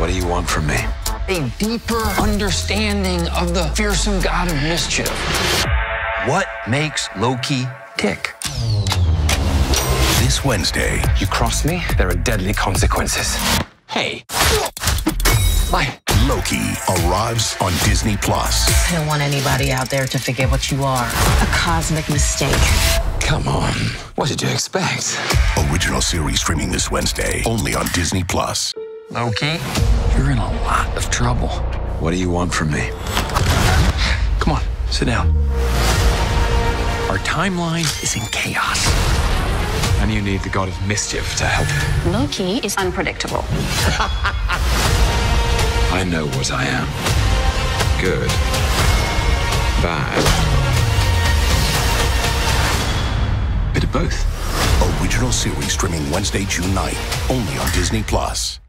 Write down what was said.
What do you want from me? A deeper understanding of the fearsome god of mischief. What makes Loki tick? This Wednesday, You cross me, there are deadly consequences. Hey. Bye. Loki arrives on Disney Plus. I don't want anybody out there to forget what you are. A cosmic mistake. Come on. What did you expect? Original series streaming this Wednesday only on Disney Plus. Loki, you're in a lot of trouble. What do you want from me? Come on, sit down. Our timeline is in chaos. And you need the god of mischief to help. Loki is unpredictable. I know what I am. Good. Bad. Bit of both. Original series streaming Wednesday, June 9th only on Disney Plus.